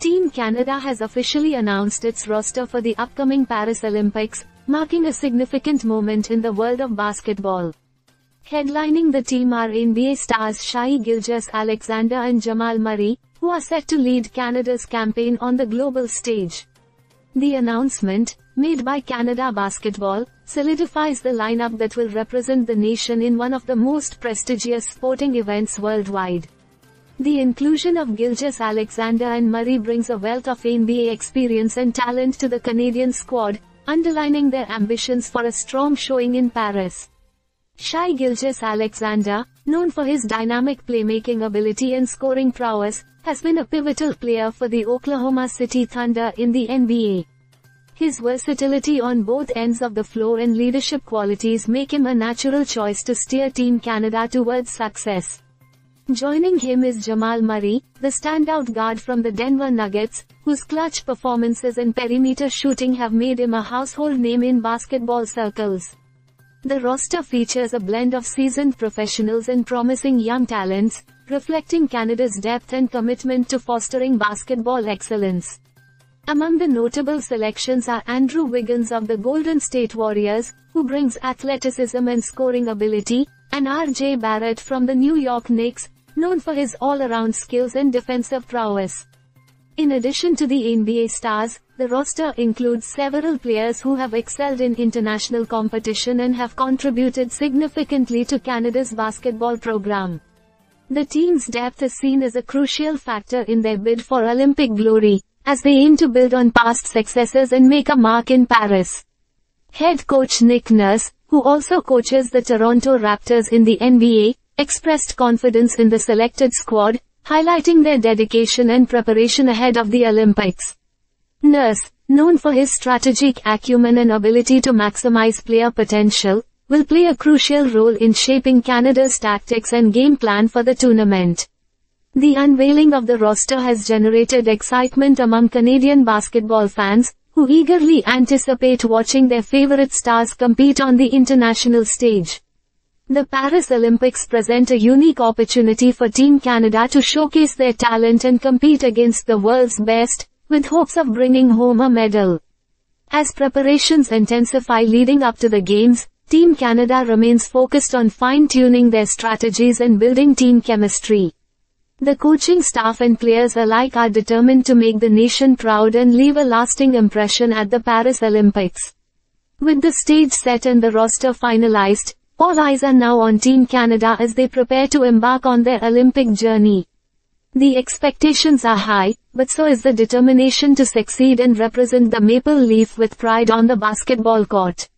Team Canada has officially announced its roster for the upcoming Paris Olympics, marking a significant moment in the world of basketball. Headlining the team are NBA stars Shai Gilgeous-Alexander and Jamal Murray, who are set to lead Canada's campaign on the global stage. The announcement, made by Canada Basketball, solidifies the lineup that will represent the nation in one of the most prestigious sporting events worldwide. The inclusion of Gilgeous-Alexander and Murray brings a wealth of NBA experience and talent to the Canadian squad, underlining their ambitions for a strong showing in Paris. Shai Gilgeous-Alexander, known for his dynamic playmaking ability and scoring prowess, has been a pivotal player for the Oklahoma City Thunder in the NBA. His versatility on both ends of the floor and leadership qualities make him a natural choice to steer Team Canada towards success. Joining him is Jamal Murray, the standout guard from the Denver Nuggets, whose clutch performances and perimeter shooting have made him a household name in basketball circles. The roster features a blend of seasoned professionals and promising young talents, reflecting Canada's depth and commitment to fostering basketball excellence. Among the notable selections are Andrew Wiggins of the Golden State Warriors, who brings athleticism and scoring ability, and R.J. Barrett from the New York Knicks, known for his all-around skills and defensive prowess. In addition to the NBA stars, the roster includes several players who have excelled in international competition and have contributed significantly to Canada's basketball program. The team's depth is seen as a crucial factor in their bid for Olympic glory, as they aim to build on past successes and make a mark in Paris. Head coach Nick Nurse, who also coaches the Toronto Raptors in the NBA, expressed confidence in the selected squad, highlighting their dedication and preparation ahead of the Olympics. Nurse, known for his strategic acumen and ability to maximize player potential, will play a crucial role in shaping Canada's tactics and game plan for the tournament. The unveiling of the roster has generated excitement among Canadian basketball fans, who eagerly anticipate watching their favorite stars compete on the international stage. The Paris Olympics present a unique opportunity for Team Canada to showcase their talent and compete against the world's best, with hopes of bringing home a medal. As preparations intensify leading up to the Games, Team Canada remains focused on fine-tuning their strategies and building team chemistry. The coaching staff and players alike are determined to make the nation proud and leave a lasting impression at the Paris Olympics. With the stage set and the roster finalized, all eyes are now on Team Canada as they prepare to embark on their Olympic journey. The expectations are high, but so is the determination to succeed and represent the Maple Leaf with pride on the basketball court.